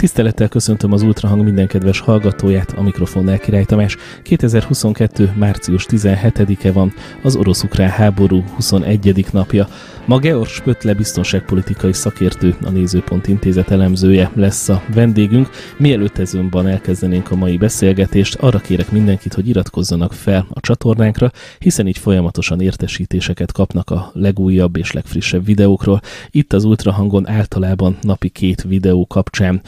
Tisztelettel köszöntöm az Ultrahang minden kedves hallgatóját, a mikrofonnál Király Tamás. 2022. március 17-e van, az orosz-ukrán háború 21. napja. Ma Georg Spötle biztonságpolitikai szakértő, a Nézőpont Intézet elemzője lesz a vendégünk. Mielőtt ezőnban elkezdenénk a mai beszélgetést, arra kérek mindenkit, hogy iratkozzanak fel a csatornánkra, hiszen így folyamatosan értesítéseket kapnak a legújabb és legfrissebb videókról. Itt az Ultrahangon általában napi két videó kapcsán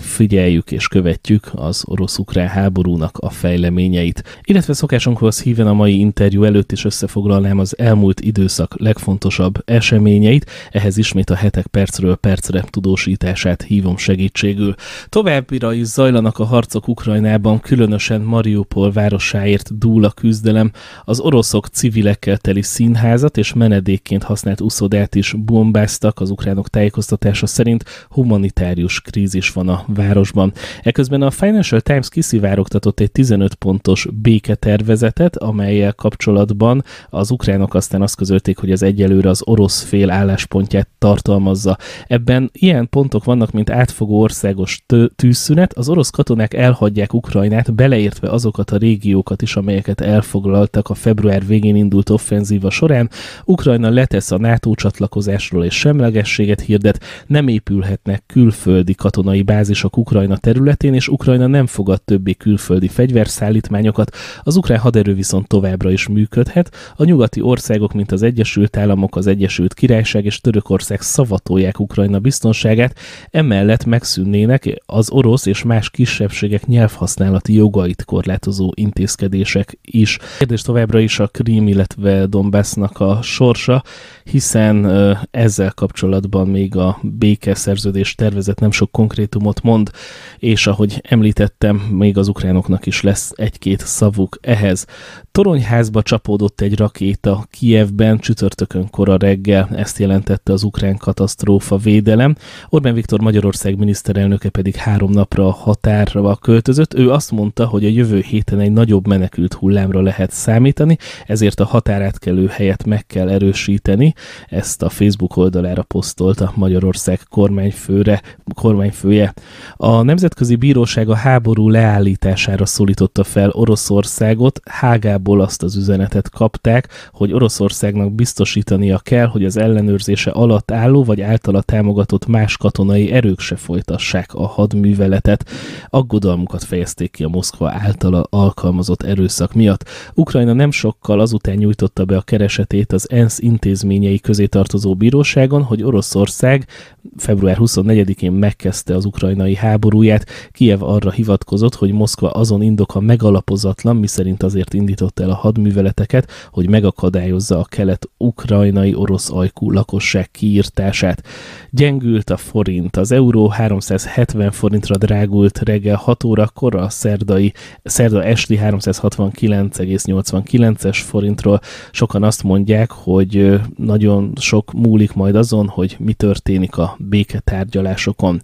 figyeljük és követjük az orosz-ukrán háborúnak a fejleményeit. Illetve szokásunkhoz híven a mai interjú előtt is összefoglalnám az elmúlt időszak legfontosabb eseményeit, ehhez ismét a hetek percről percre tudósítását hívom segítségül. Továbbira is zajlanak a harcok Ukrajnában, különösen Mariupol városáért dúl a küzdelem, az oroszok civilekkel teli színházat és menedékként használt uszodát is bombáztak, az ukránok tájékoztatása szerint humanitárius krízis van a városban. Eközben a Financial Times kiszivárogtatott egy 15 pontos béketervezetet, amelyel kapcsolatban az ukránok aztán azt közölték, hogy az egyelőre az orosz fél álláspontját tartalmazza. Ebben ilyen pontok vannak, mint átfogó országos tűzszünet, az orosz katonák elhagyják Ukrajnát, beleértve azokat a régiókat is, amelyeket elfoglaltak a február végén indult offenzíva során. Ukrajna letesz a NATO csatlakozásról és semlegességet hirdet, nem épülhetnek külföldi katonai bázisok Ukrajna területén, és Ukrajna nem fogad többé külföldi fegyverszállítmányokat, az ukrán haderő viszont továbbra is működhet. A nyugati országok, mint az Egyesült Államok, az Egyesült Királyság és Törökország szavatolják Ukrajna biztonságát, emellett megszűnnének az orosz és más kisebbségek nyelvhasználati jogait korlátozó intézkedések is. Kérdés továbbra is a Krím, illetve Donbassnak a sorsa, hiszen ezzel kapcsolatban még a békeszerződés tervezet nem sok konkrétumot mond, és ahogy említettem, még az ukránoknak is lesz egy-két szavuk ehhez. Toronyházba csapódott egy rakéta Kievben csütörtökön kora reggel, ezt jelentette az ukrán katasztrófa védelem. Orbán Viktor Magyarország miniszterelnöke pedig három napra a határra költözött. Ő azt mondta, hogy a jövő héten egy nagyobb menekült hullámra lehet számítani, ezért a határátkelő helyet meg kell erősíteni. Ezt a Facebook oldalára posztolta Magyarország kormányfőre, kormányfője. A Nemzetközi Bíróság a háború leállítására szólította fel Oroszországot. Hágából azt az üzenetet kapták, hogy Oroszországnak biztosítania kell, hogy az ellenőrzése alatt álló vagy általa támogatott más katonai erők se folytassák a hadműveletet. Aggodalmukat fejezték ki a Moszkva általa alkalmazott erőszak miatt. Ukrajna nem sokkal azután nyújtotta be a keresetét az ENSZ intézményei közé tartozó bíróságon, hogy Oroszország február 24-én megkezdte az ukrajnai háborúját. Kiev arra hivatkozott, hogy Moszkva azon indoka megalapozatlan, miszerint azért indította el a hadműveleteket, hogy megakadályozza a kelet-ukrajnai orosz ajkú lakosság kiírtását. Gyengült a forint, az euró 370 forintra drágult reggel 6 órakor, a szerdai, szerda esti 369,89-es forintról. Sokan azt mondják, hogy nagyon sok múlik majd azon, hogy mi történik a béketárgyalásokon.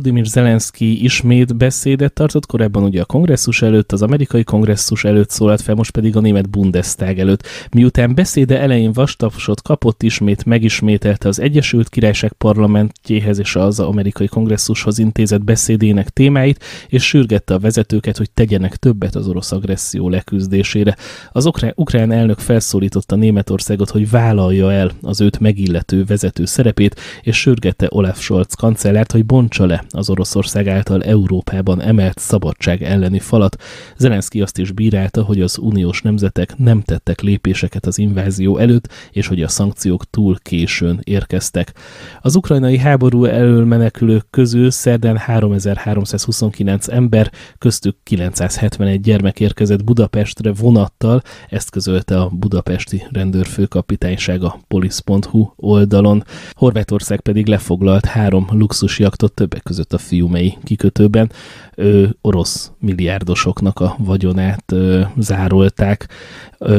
Volodymyr Zelenszky ismét beszédet tartott, korábban ugye a kongresszus előtt, az amerikai kongresszus előtt szólalt fel, most pedig a német Bundestag előtt. Miután beszéde elején vastapsot kapott, ismét megismételte az Egyesült Királyság parlamentjéhez és az amerikai kongresszushoz intézett beszédének témáit, és sürgette a vezetőket, hogy tegyenek többet az orosz agresszió leküzdésére. Az ukrán, elnök felszólította Németországot, hogy vállalja el az őt megillető vezető szerepét, és sürgette Olaf Scholz kancellárt, hogy bontsa le az Oroszország által Európában emelt szabadság elleni falat. Zelenszky azt is bírálta, hogy az uniós nemzetek nem tettek lépéseket az invázió előtt, és hogy a szankciók túl későn érkeztek. Az ukrajnai háború elől menekülők közül szerdán 3329 ember, köztük 971 gyermek érkezett Budapestre vonattal, ezt közölte a budapesti rendőrfőkapitánysága polisz.hu oldalon. Horvátország pedig lefoglalt három luxusjaktot többek között a Fiumei kikötőben. Ö, orosz milliárdosoknak a vagyonát ö, zárolták.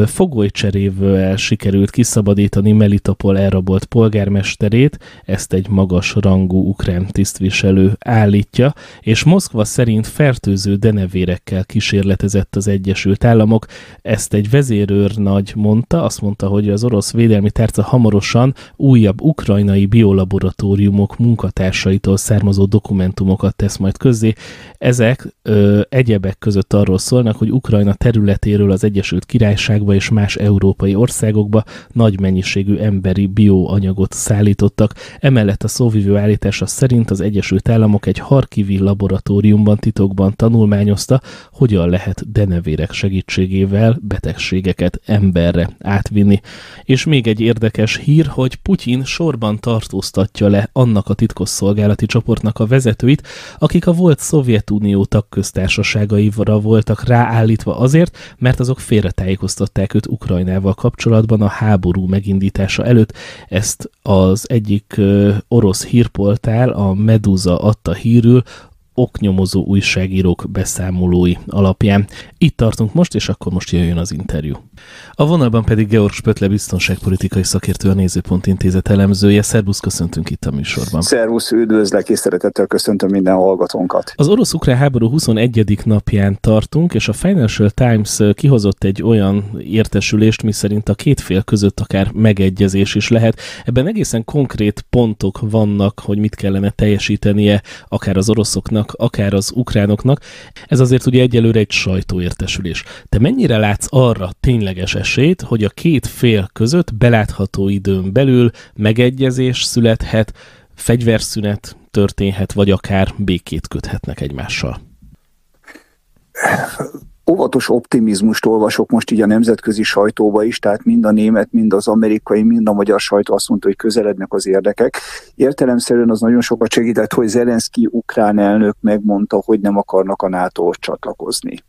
Fogolycserével sikerült kiszabadítani Melitopol elrabolt polgármesterét, ezt egy magas rangú ukrán tisztviselő állítja, és Moszkva szerint fertőző denevérekkel kísérletezett az Egyesült Államok. Ezt egy vezérőr nagy mondta, azt mondta, hogy az orosz védelmi tárca hamarosan újabb ukrajnai biolaboratóriumok munkatársaitól származó dokumentumokat tesz majd közzé. Ezek ö, egyebek között arról szólnak, hogy Ukrajna területéről az Egyesült Királyságba és más európai országokba nagy mennyiségű emberi bioanyagot szállítottak. Emellett a szóvivő állítása szerint az Egyesült Államok egy Harkivi laboratóriumban titokban tanulmányozta, hogyan lehet denevérek segítségével betegségeket emberre átvinni. És még egy érdekes hír, hogy Putyin sorban tartóztatja le annak a titkosszolgálati csoportnak a vezetőit, akik a volt Szovjetunió tagköztársaságaivra voltak ráállítva azért, mert azok félretájékoztatták őt Ukrajnával kapcsolatban a háború megindítása előtt. Ezt az egyik orosz hírpoltál, a Meduza adta hírül, oknyomozó újságírók beszámolói alapján. Itt tartunk most, és akkor most jöjjön az interjú. A vonalban pedig Georg Spötle biztonságpolitikai szakértő, a Nézőpont Intézet elemzője. Szervusz, köszöntünk itt a műsorban. Szervusz, üdvözlek és szeretettel köszöntöm minden hallgatónkat. Az orosz-ukrán háború 21. napján tartunk, és a Financial Times kihozott egy olyan értesülést, miszerint a két fél között akár megegyezés is lehet. Ebben egészen konkrét pontok vannak, hogy mit kellene teljesítenie akár az oroszoknak, akár az ukránoknak. Ez azért ugye egyelőre egy sajtóértesülés. Te mennyire látsz arra tényleg tényleges esélyt, hogy a két fél között belátható időn belül megegyezés születhet, fegyverszünet történhet, vagy akár békét köthetnek egymással? Óvatos optimizmust olvasok most így a nemzetközi sajtóba is, tehát mind a német, mind az amerikai, mind a magyar sajtó azt mondta, hogy közelednek az érdekek. Értelemszerűen az nagyon sokat segített, hogy Zelenszky ukrán elnök megmondta, hogy nem akarnak a NATO-hoz csatlakozni.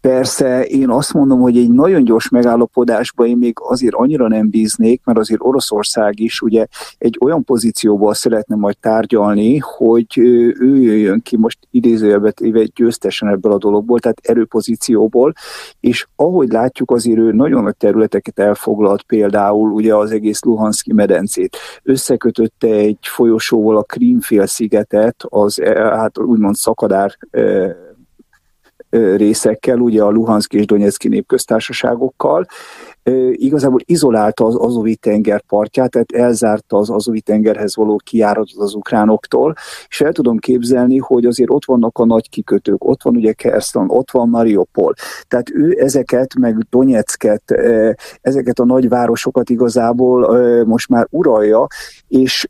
Persze én azt mondom, hogy egy nagyon gyors megállapodásba én még azért annyira nem bíznék, mert azért Oroszország is ugye egy olyan pozícióból szeretne majd tárgyalni, hogy ő jöjjön ki most idézőjelben éve győztesen ebből a dologból, tehát erőpozícióból, és ahogy látjuk azért ő nagyon nagy területeket elfoglalt, például ugye az egész Luhanszki medencét. Összekötötte egy folyosóval a Krímfél-szigetet, az hát úgymond szakadár részekkel, ugye a Luhanszki és Donetszki népköztársaságokkal, igazából izolálta az Azovi tenger partját, tehát elzárta az Azovi tengerhez való kiáratot az ukránoktól, és el tudom képzelni, hogy azért ott vannak a nagy kikötők, ott van ugye Kerston, ott van Mariupol, tehát ő ezeket, meg Donetsket, ezeket a nagyvárosokat igazából most már uralja, és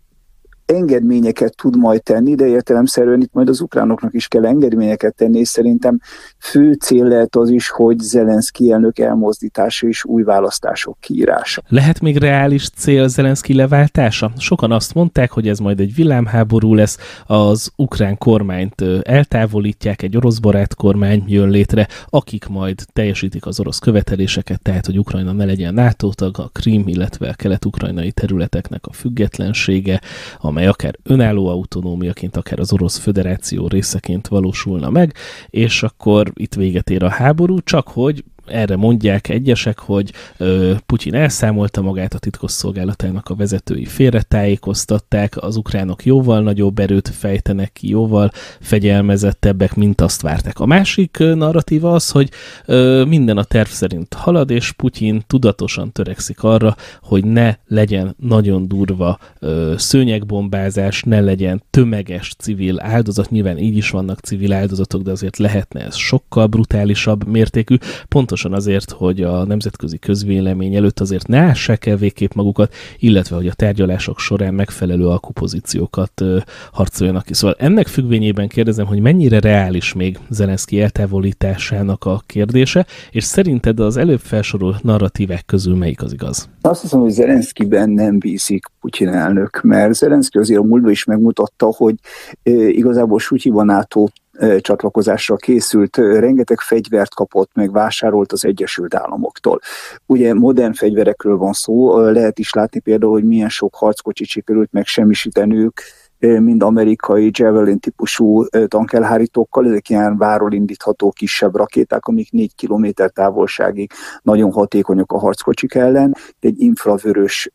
engedményeket tud majd tenni, de értelemszerűen itt majd az ukránoknak is kell engedményeket tenni, és szerintem fő cél lehet az is, hogy Zelenszky elnök elmozdítása és új választások kiírása. Lehet még reális cél Zelenszky leváltása? Sokan azt mondták, hogy ez majd egy villámháború lesz, az ukrán kormányt eltávolítják, egy orosz barát kormány jön létre, akik majd teljesítik az orosz követeléseket, tehát hogy Ukrajna ne legyen NATO tag, a Krím, illetve a kelet-ukrajnai területeknek a függetlensége, amely amely akár önálló autonómiaként, akár az Orosz Föderáció részeként valósulna meg, és akkor itt véget ér a háború, csak hogy erre mondják egyesek, hogy ö, Putyin elszámolta magát, a titkosszolgálatának a vezetői félretájékoztatták, az ukránok jóval nagyobb erőt fejtenek ki, jóval fegyelmezettebbek, mint azt várták. A másik narratíva az, hogy ö, minden a terv szerint halad, és Putyin tudatosan törekszik arra, hogy ne legyen nagyon durva ö, szőnyegbombázás, ne legyen tömeges civil áldozat, nyilván így is vannak civil áldozatok, de azért lehetne ez sokkal brutálisabb mértékű, pontosan pontosan azért, hogy a nemzetközi közvélemény előtt azért ne ássák el végképp magukat, illetve hogy a tárgyalások során megfelelő alkupozíciókat harcoljanak ki. Szóval ennek függvényében kérdezem, hogy mennyire reális még Zelenszky eltávolításának a kérdése, és szerinted az előbb felsorolt narratívák közül melyik az igaz? Azt hiszem, hogy Zelenszkyben nem bízik Putyin elnök, mert Zelenszky azért a múltban is megmutatta, hogy igazából Sutyiban NATO csatlakozásra készült, rengeteg fegyvert kapott, meg vásárolt az Egyesült Államoktól. Ugye modern fegyverekről van szó, lehet is látni például, hogy milyen sok harckocsit sikerült megsemmisíteniük, mind amerikai Javelin típusú tankelhárítókkal, ezek ilyen váról indítható kisebb rakéták, amik 4 km távolságig nagyon hatékonyak a harckocsik ellen, egy infravörös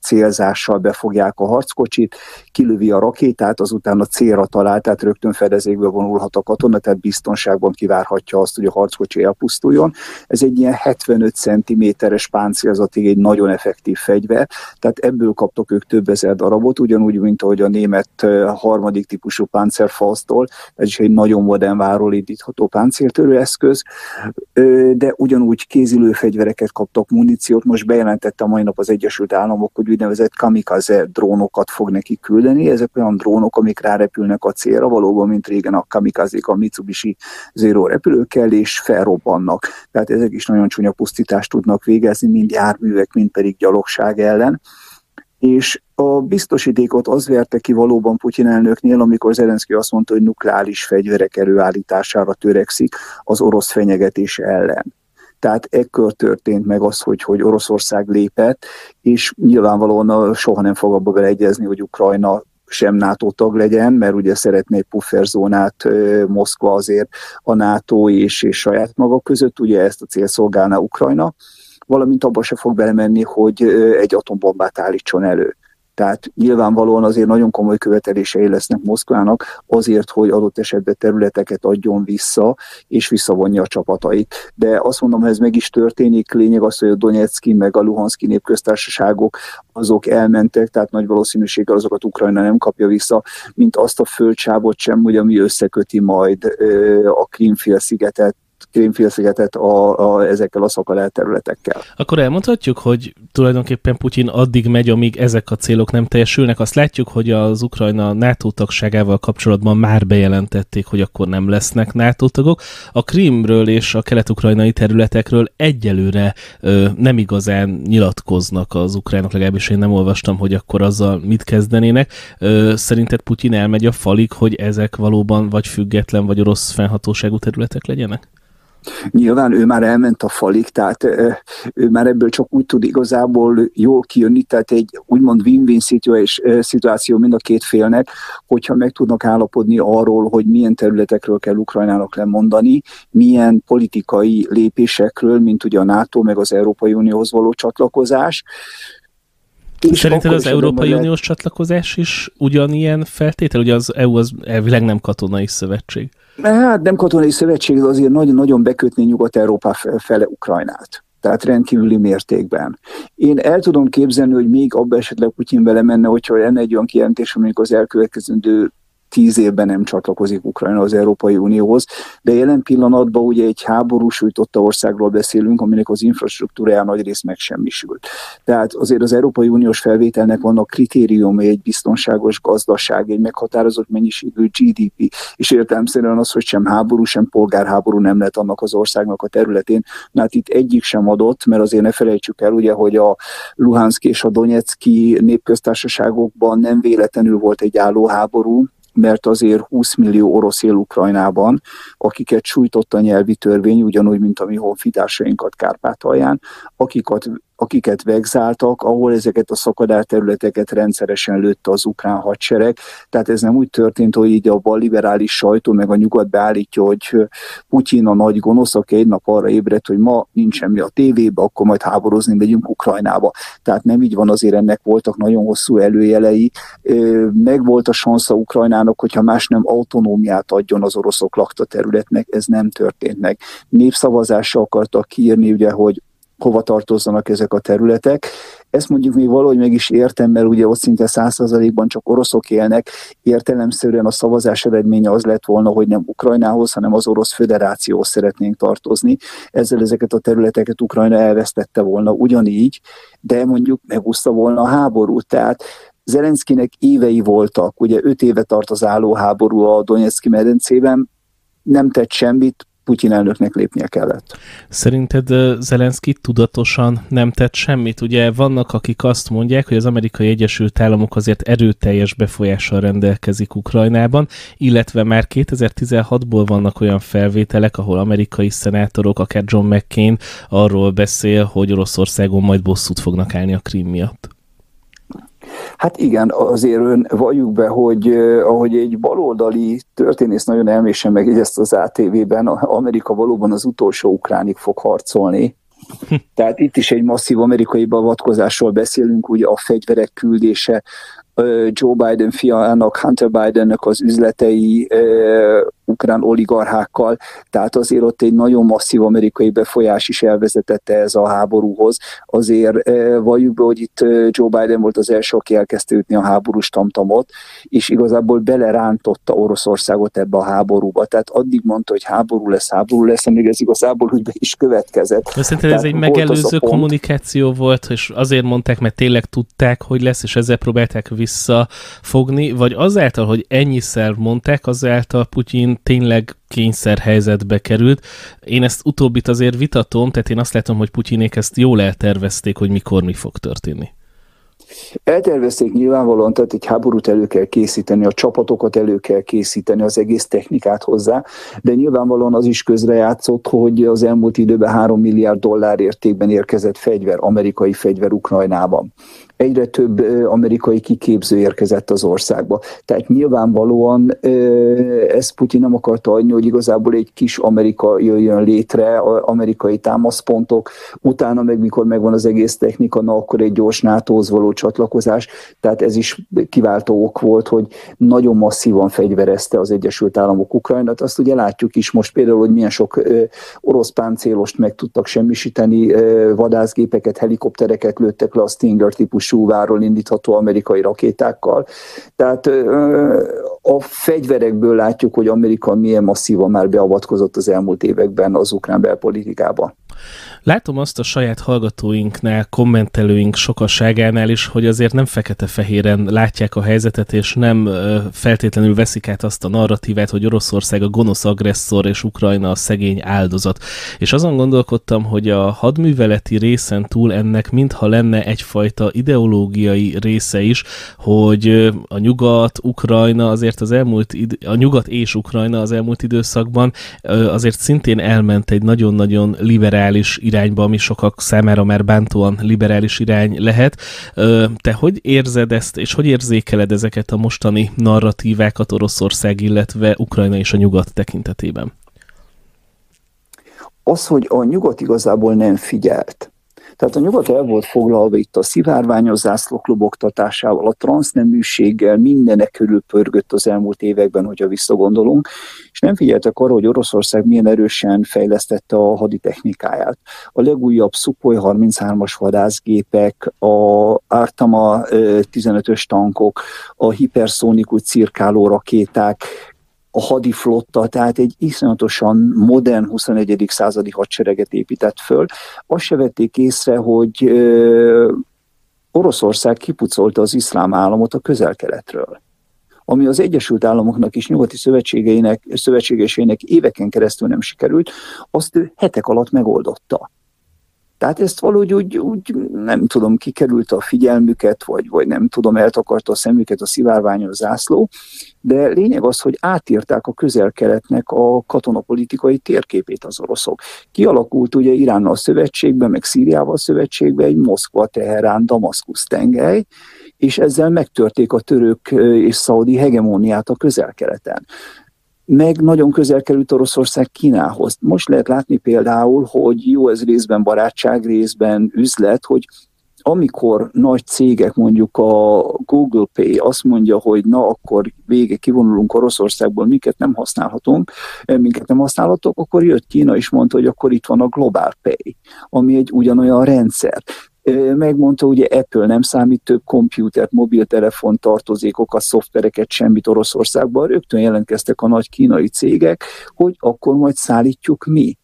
célzással befogják a harckocsit, kilövi a rakétát, azután a célra talál, tehát rögtön fedezékbe vonulhat a katona, tehát biztonságban kivárhatja azt, hogy a harckocsi elpusztuljon. Ez egy ilyen 75 cm-es páncélzatig egy nagyon effektív fegyver, tehát ebből kaptak ők több ezer darabot, ugyanúgy, mint ahogy a német német harmadik típusú Panzerfausttól, ez is egy nagyon modern váról indítható páncéltörő eszköz, de ugyanúgy kézilő fegyvereket kaptak, muníciót, most bejelentette a mai nap az Egyesült Államok, hogy úgynevezett kamikaze drónokat fog neki küldeni, ezek olyan drónok, amik rárepülnek a célra, valóban, mint régen a kamikaze a Mitsubishi Zero repülőkkel, és felrobbannak. Tehát ezek is nagyon csúnya pusztítást tudnak végezni, mind járművek, mind pedig gyalogság ellen és a biztosítékot az verte ki valóban Putyin elnöknél, amikor Zelenszky azt mondta, hogy nukleáris fegyverek előállítására törekszik az orosz fenyegetés ellen. Tehát ekkor történt meg az, hogy, hogy Oroszország lépett, és nyilvánvalóan soha nem fog abba beleegyezni, hogy Ukrajna sem NATO tag legyen, mert ugye szeretné egy pufferzónát Moszkva azért a NATO és, és saját maga között, ugye ezt a cél szolgálná Ukrajna valamint abba se fog belemenni, hogy egy atombombát állítson elő. Tehát nyilvánvalóan azért nagyon komoly követelései lesznek Moszkvának azért, hogy adott esetben területeket adjon vissza, és visszavonja a csapatait. De azt mondom, hogy ez meg is történik, lényeg az, hogy a Donetszki meg a Luhanszki népköztársaságok azok elmentek, tehát nagy valószínűséggel azokat Ukrajna nem kapja vissza, mint azt a földcsávot sem, hogy ami összeköti majd a Krímfélszigetet Krímfélszigetet a, a, ezekkel a szakadált területekkel. Akkor elmondhatjuk, hogy tulajdonképpen Putyin addig megy, amíg ezek a célok nem teljesülnek. Azt látjuk, hogy az Ukrajna NATO tagságával kapcsolatban már bejelentették, hogy akkor nem lesznek NATO tagok. A Krímről és a kelet-ukrajnai területekről egyelőre ö, nem igazán nyilatkoznak az ukránok, legalábbis én nem olvastam, hogy akkor azzal mit kezdenének. Ö, szerinted Putyin elmegy a falig, hogy ezek valóban vagy független, vagy orosz fennhatóságú területek legyenek? Nyilván ő már elment a falig, tehát ő már ebből csak úgy tud igazából jól kijönni, tehát egy úgymond win-win szituáció mind a két félnek, hogyha meg tudnak állapodni arról, hogy milyen területekről kell Ukrajnának lemondani, milyen politikai lépésekről, mint ugye a NATO meg az Európai Unióhoz való csatlakozás, és Szerinted az Európai lehet... Uniós csatlakozás is ugyanilyen feltétel? Ugye az EU az elvileg nem katonai szövetség. Hát nem katonai szövetség, de azért nagyon-nagyon bekötni Nyugat-Európa fele Ukrajnát tehát rendkívüli mértékben. Én el tudom képzelni, hogy még abba esetleg Putyin menne, hogyha lenne egy olyan kijelentés, amik az elkövetkezendő tíz évben nem csatlakozik Ukrajna az Európai Unióhoz, de jelen pillanatban ugye egy háború sújtotta országról beszélünk, aminek az infrastruktúrája nagy rész megsemmisült. Tehát azért az Európai Uniós felvételnek vannak kritériumai, egy biztonságos gazdaság, egy meghatározott mennyiségű GDP, és értelemszerűen az, hogy sem háború, sem polgárháború nem lett annak az országnak a területén, hát itt egyik sem adott, mert azért ne felejtsük el, ugye, hogy a Luhansk és a Donetszki népköztársaságokban nem véletlenül volt egy álló háború, mert azért 20 millió orosz él Ukrajnában, akiket sújtott a nyelvi törvény, ugyanúgy, mint a mi honfitársainkat Kárpátalján, akiket akiket vegzáltak, ahol ezeket a szakadár területeket rendszeresen lőtte az ukrán hadsereg. Tehát ez nem úgy történt, hogy így a liberális sajtó meg a nyugat beállítja, hogy Putyin a nagy gonosz, aki egy nap arra ébredt, hogy ma nincs semmi a tévébe, akkor majd háborozni megyünk Ukrajnába. Tehát nem így van, azért ennek voltak nagyon hosszú előjelei. Meg volt a sansza Ukrajnának, hogyha más nem autonómiát adjon az oroszok lakta területnek, ez nem történt meg. Népszavazással akartak kiírni, ugye, hogy hova tartozzanak ezek a területek. Ezt mondjuk még valahogy meg is értem, mert ugye ott szinte százszerzalékban csak oroszok élnek, értelemszerűen a szavazás eredménye az lett volna, hogy nem Ukrajnához, hanem az Orosz Föderációhoz szeretnénk tartozni. Ezzel ezeket a területeket Ukrajna elvesztette volna ugyanígy, de mondjuk megúszta volna a háborút. Tehát Zelenszkinek évei voltak, ugye öt éve tart az álló háború a Donetszki medencében, nem tett semmit, Putyin elnöknek lépnie kellett. Szerinted Zelenszky tudatosan nem tett semmit? Ugye vannak, akik azt mondják, hogy az amerikai Egyesült Államok azért erőteljes befolyással rendelkezik Ukrajnában, illetve már 2016-ból vannak olyan felvételek, ahol amerikai szenátorok, akár John McCain arról beszél, hogy Oroszországon majd bosszút fognak állni a Krím miatt. Hát igen, azért ön valljuk be, hogy ahogy egy baloldali történész nagyon elmésen megjegyezte az ATV-ben, Amerika valóban az utolsó ukránig fog harcolni, tehát itt is egy masszív amerikai beavatkozásról beszélünk, ugye a fegyverek küldése, Joe Biden fiának, Hunter Bidennek az üzletei ukrán oligarchákkal, tehát azért ott egy nagyon masszív amerikai befolyás is elvezetette ez a háborúhoz. Azért valljuk be, hogy itt Joe Biden volt az első, aki elkezdte ütni a háborús tamtamot, és igazából belerántotta Oroszországot ebbe a háborúba. Tehát addig mondta, hogy háború lesz, háború lesz, amíg ez igazából úgy be is következett. De szerinted ez egy megelőző kommunikáció volt, és azért mondták, mert tényleg tudták, hogy lesz, és ezzel próbálták visszafogni, vagy azáltal, hogy ennyiszer mondták, azáltal Putyin tényleg kényszer helyzetbe került. Én ezt utóbbit azért vitatom, tehát én azt látom, hogy Putyinék ezt jól eltervezték, hogy mikor mi fog történni. Eltervezték nyilvánvalóan, tehát egy háborút elő kell készíteni, a csapatokat elő kell készíteni, az egész technikát hozzá, de nyilvánvalóan az is közrejátszott, hogy az elmúlt időben 3 milliárd dollár értékben érkezett fegyver, amerikai fegyver Ukrajnában egyre több amerikai kiképző érkezett az országba. Tehát nyilvánvalóan ezt Putin nem akarta adni, hogy igazából egy kis Amerika jöjjön létre, amerikai támaszpontok, utána meg mikor megvan az egész technika, na akkor egy gyors nato való csatlakozás, tehát ez is kiváltó ok volt, hogy nagyon masszívan fegyverezte az Egyesült Államok Ukrajnát. Azt ugye látjuk is most például, hogy milyen sok orosz páncélost meg tudtak semmisíteni, vadászgépeket, helikoptereket lőttek le a Stinger típusú súváról indítható amerikai rakétákkal. Tehát a fegyverekből látjuk, hogy Amerika milyen masszívan már beavatkozott az elmúlt években az ukrán belpolitikába. Látom azt a saját hallgatóinknál, kommentelőink sokasságánál is, hogy azért nem fekete-fehéren látják a helyzetet, és nem feltétlenül veszik át azt a narratívát, hogy Oroszország a gonosz agresszor és Ukrajna a szegény áldozat. És azon gondolkodtam, hogy a hadműveleti részen túl ennek mintha lenne egyfajta ideológiai része is, hogy a nyugat, Ukrajna azért az elmúlt, a nyugat és Ukrajna az elmúlt időszakban azért szintén elment egy nagyon-nagyon liberális irányba, ami sokak számára már bántóan liberális irány lehet. Te hogy érzed ezt, és hogy érzékeled ezeket a mostani narratívákat Oroszország, illetve Ukrajna és a nyugat tekintetében? Az, hogy a nyugat igazából nem figyelt tehát a nyugat el volt foglalva itt a szivárványos zászlóklub oktatásával, a transzneműséggel, mindenek körül pörgött az elmúlt években, hogyha visszagondolunk, és nem figyeltek arra, hogy Oroszország milyen erősen fejlesztette a haditechnikáját. A legújabb Sukhoi 33-as vadászgépek, a Artama 15-ös tankok, a hiperszónikus cirkáló rakéták, a hadiflotta, tehát egy iszonyatosan modern 21. századi hadsereget épített föl. Azt se vették észre, hogy Oroszország kipucolta az iszlám államot a közel-keletről ami az Egyesült Államoknak és nyugati szövetségeinek, szövetségeseinek éveken keresztül nem sikerült, azt ő hetek alatt megoldotta. Tehát ezt valahogy úgy, úgy nem tudom, kikerült a figyelmüket, vagy, vagy nem tudom, eltakarta a szemüket a szivárványos zászló, de lényeg az, hogy átírták a közel-keletnek a katonapolitikai térképét az oroszok. Kialakult ugye Iránnal szövetségben, meg Szíriával szövetségben egy Moszkva, Teherán, Damaszkusz tengely, és ezzel megtörték a török és szaudi hegemóniát a közel-keleten meg nagyon közel került Oroszország Kínához. Most lehet látni például, hogy jó ez részben barátság, részben üzlet, hogy amikor nagy cégek, mondjuk a Google Pay azt mondja, hogy na akkor vége, kivonulunk Oroszországból, minket nem használhatunk, eh, minket nem használhatok, akkor jött Kína és mondta, hogy akkor itt van a Global Pay, ami egy ugyanolyan rendszer megmondta, ugye Apple nem számít több komputert, mobiltelefon, tartozékokat, szoftvereket, semmit Oroszországban. Rögtön jelentkeztek a nagy kínai cégek, hogy akkor majd szállítjuk mi.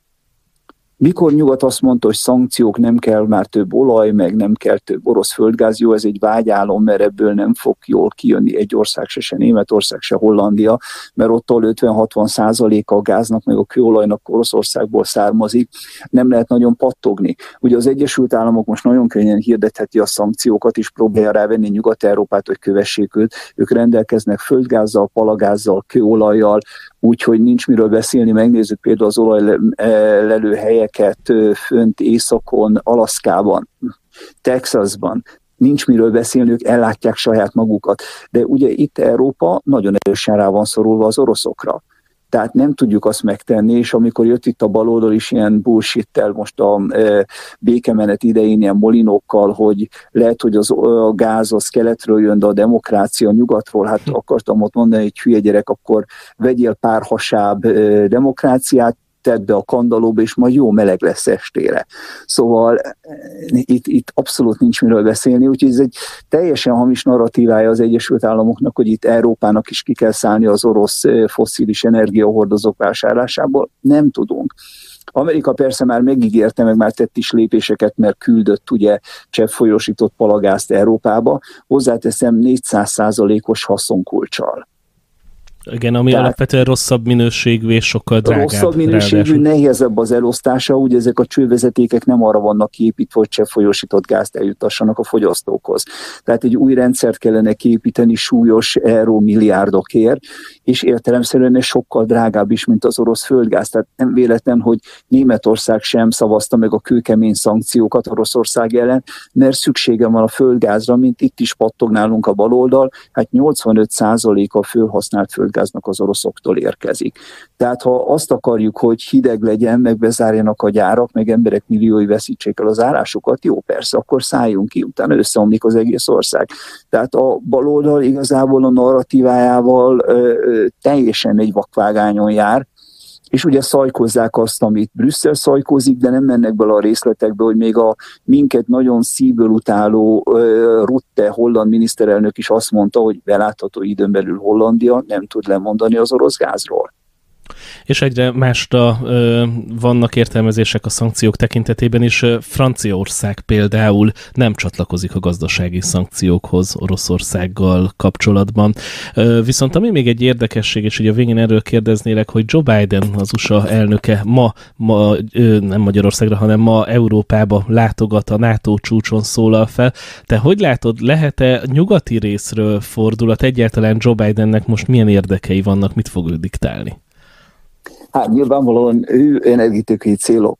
Mikor nyugat azt mondta, hogy szankciók, nem kell már több olaj, meg nem kell több orosz földgáz, jó, ez egy vágyálom, mert ebből nem fog jól kijönni egy ország se, se Németország, se Hollandia, mert ott 50-60 százaléka a gáznak, meg a kőolajnak Oroszországból származik, nem lehet nagyon pattogni. Ugye az Egyesült Államok most nagyon könnyen hirdetheti a szankciókat, és próbálja rávenni Nyugat-Európát, hogy kövessék őt. Ők rendelkeznek földgázzal, palagázzal, kőolajjal, úgyhogy nincs miről beszélni, megnézzük például az olajlelőhelyeket fönt északon, Alaszkában, Texasban, nincs miről beszélni, ők ellátják saját magukat. De ugye itt Európa nagyon erősen rá van szorulva az oroszokra. Tehát nem tudjuk azt megtenni, és amikor jött itt a baloldal is ilyen bullshit most a e, békemenet idején ilyen molinókkal, hogy lehet, hogy az, a gáz az keletről jön, de a demokrácia nyugatról, hát akartam ott mondani, hogy hülye gyerek, akkor vegyél pár hasább e, demokráciát, tedd be a kandalóba, és majd jó meleg lesz estére. Szóval eh, itt, itt abszolút nincs miről beszélni, úgyhogy ez egy teljesen hamis narratívája az Egyesült Államoknak, hogy itt Európának is ki kell szállni az orosz eh, fosszilis energiahordozók vásárlásából. Nem tudunk. Amerika persze már megígérte, meg már tett is lépéseket, mert küldött ugye cseppfolyósított palagázt Európába, hozzáteszem 400% os haszonkulcsal. Igen, ami Tehát alapvetően rosszabb minőségű és sokkal drágább. Rosszabb minőségű, ráadásul. nehezebb az elosztása, ugye ezek a csővezetékek nem arra vannak kiépítve, hogy folyosított gázt eljutassanak a fogyasztókhoz. Tehát egy új rendszert kellene kiépíteni súlyos euró milliárdokért, és értelemszerűen ez sokkal drágább is, mint az orosz földgáz. Tehát nem véletlen, hogy Németország sem szavazta meg a kőkemény szankciókat Oroszország ellen, mert szüksége van a földgázra, mint itt is pattog nálunk a baloldal, hát 85 a fölhasznált földgáz földgáznak az oroszoktól érkezik. Tehát ha azt akarjuk, hogy hideg legyen, meg bezárjanak a gyárak, meg emberek milliói veszítsék el az állásukat, jó persze, akkor szálljunk ki, utána összeomlik az egész ország. Tehát a baloldal igazából a narratívájával ö, ö, teljesen egy vakvágányon jár, és ugye szajkozzák azt, amit Brüsszel szajkozik, de nem mennek bele a részletekbe, hogy még a minket nagyon szívből utáló Rutte holland miniszterelnök is azt mondta, hogy belátható időn belül Hollandia nem tud lemondani az orosz gázról és egyre másra ö, vannak értelmezések a szankciók tekintetében is. Franciaország például nem csatlakozik a gazdasági szankciókhoz Oroszországgal kapcsolatban. Ö, viszont ami még egy érdekesség, és ugye a végén erről kérdeznélek, hogy Joe Biden, az USA elnöke ma, ma ö, nem Magyarországra, hanem ma Európába látogat, a NATO csúcson szólal fel. Te hogy látod, lehet-e nyugati részről fordulat egyáltalán Joe Bidennek most milyen érdekei vannak, mit fog ő diktálni? Hát nyilvánvalóan ő energetikai célok,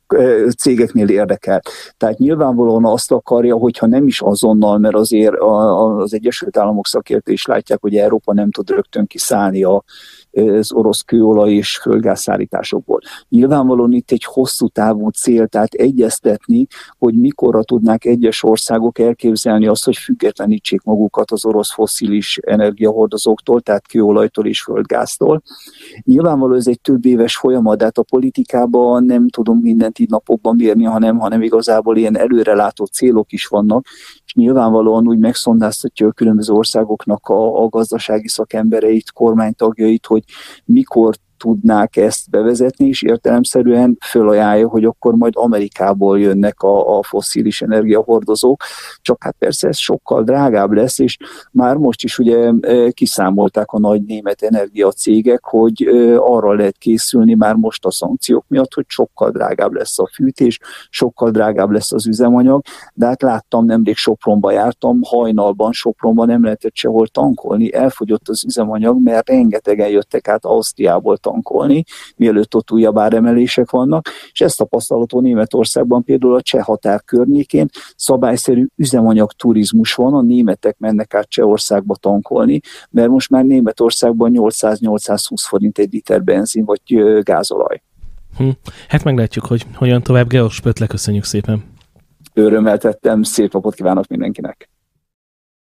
cégeknél érdekel. Tehát nyilvánvalóan azt akarja, hogyha nem is azonnal, mert azért az Egyesült Államok szakértői is látják, hogy Európa nem tud rögtön kiszállni a az orosz kőolaj és földgázszállításokból. Nyilvánvalóan itt egy hosszú távú cél, tehát egyeztetni, hogy mikorra tudnák egyes országok elképzelni azt, hogy függetlenítsék magukat az orosz foszilis energiahordozóktól, tehát kőolajtól és földgáztól. Nyilvánvalóan ez egy több éves folyamat, de hát a politikában nem tudunk mindent így napokban mérni, hanem, hanem igazából ilyen előrelátó célok is vannak, és nyilvánvalóan úgy megszondáztatja a különböző országoknak a, a gazdasági szakembereit, kormánytagjait, hogy mikor tudnák ezt bevezetni, és értelemszerűen fölajánlja, hogy akkor majd Amerikából jönnek a, a fosszilis energiahordozók, csak hát persze ez sokkal drágább lesz, és már most is ugye e, kiszámolták a nagy német energiacégek, hogy e, arra lehet készülni már most a szankciók miatt, hogy sokkal drágább lesz a fűtés, sokkal drágább lesz az üzemanyag, de hát láttam, nemrég Sopronba jártam, hajnalban Sopronban nem lehetett sehol tankolni, elfogyott az üzemanyag, mert rengetegen jöttek át Ausztriából tankolni, mielőtt ott újabb áremelések vannak, és ezt tapasztalható Németországban például a cseh határ környékén szabályszerű üzemanyag turizmus van, a németek mennek át Csehországba tankolni, mert most már Németországban 800-820 forint egy liter benzin vagy gázolaj. Hm. Hát meglátjuk, hogy hogyan tovább. Georg Spöt, leköszönjük szépen. Örömmel tettem, szép napot kívánok mindenkinek.